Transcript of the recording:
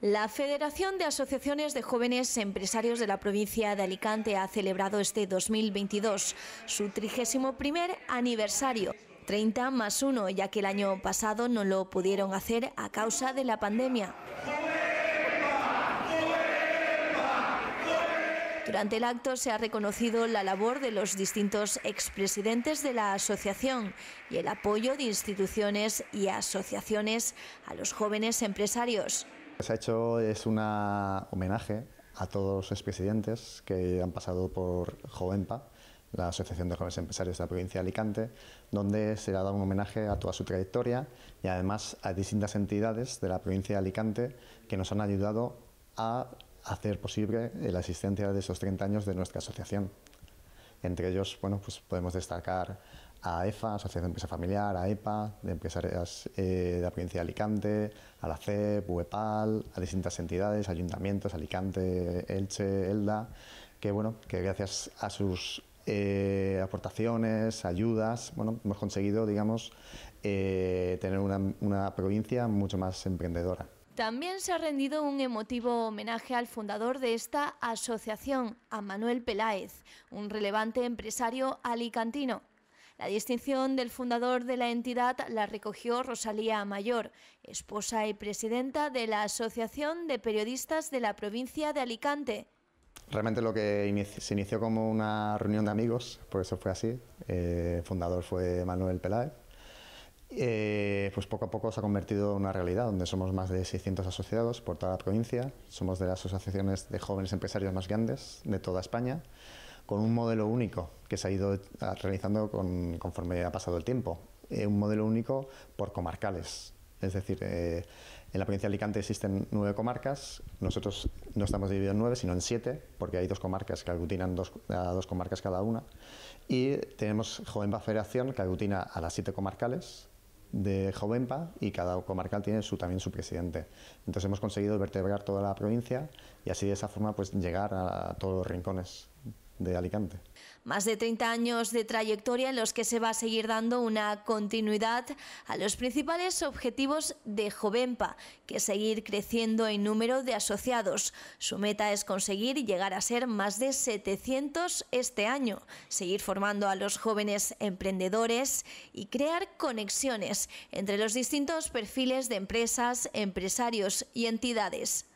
La Federación de Asociaciones de Jóvenes Empresarios de la provincia de Alicante ha celebrado este 2022 su 31 aniversario. 30 más 1, ya que el año pasado no lo pudieron hacer a causa de la pandemia. Durante el acto se ha reconocido la labor de los distintos expresidentes de la asociación y el apoyo de instituciones y asociaciones a los jóvenes empresarios. Se ha hecho es un homenaje a todos los expresidentes que han pasado por Jovenpa, la Asociación de Jóvenes Empresarios de la provincia de Alicante, donde se le ha dado un homenaje a toda su trayectoria y además a distintas entidades de la provincia de Alicante que nos han ayudado a hacer posible la existencia de esos 30 años de nuestra asociación. Entre ellos, bueno, pues podemos destacar a EFA, Asociación de Empresa Familiar, a EPA, de empresarias eh, de la provincia de Alicante, a la CEP, UEPAL, a distintas entidades, ayuntamientos, Alicante, Elche, Elda, que bueno, que gracias a sus eh, aportaciones, ayudas, bueno, hemos conseguido, digamos, eh, tener una, una provincia mucho más emprendedora. También se ha rendido un emotivo homenaje al fundador de esta asociación, a Manuel Peláez, un relevante empresario alicantino. La distinción del fundador de la entidad la recogió Rosalía Mayor, esposa y presidenta de la Asociación de Periodistas de la provincia de Alicante. Realmente lo que se inició como una reunión de amigos, por eso fue así. Eh, fundador fue Manuel Peláez eh, pues poco a poco se ha convertido en una realidad, donde somos más de 600 asociados por toda la provincia, somos de las asociaciones de jóvenes empresarios más grandes de toda España, con un modelo único que se ha ido realizando conforme ha pasado el tiempo, eh, un modelo único por comarcales. Es decir, eh, en la provincia de Alicante existen nueve comarcas, nosotros no estamos divididos en nueve, sino en siete, porque hay dos comarcas que aglutinan dos, a dos comarcas cada una, y tenemos Jovenpa Federación que aglutina a las siete comarcales, de Jovenpa y cada comarcal tiene su, también su presidente. Entonces hemos conseguido vertebrar toda la provincia y así de esa forma pues llegar a todos los rincones de Alicante. Más de 30 años de trayectoria en los que se va a seguir dando una continuidad a los principales objetivos de Jovenpa, que es seguir creciendo en número de asociados. Su meta es conseguir llegar a ser más de 700 este año, seguir formando a los jóvenes emprendedores y crear conexiones entre los distintos perfiles de empresas, empresarios y entidades.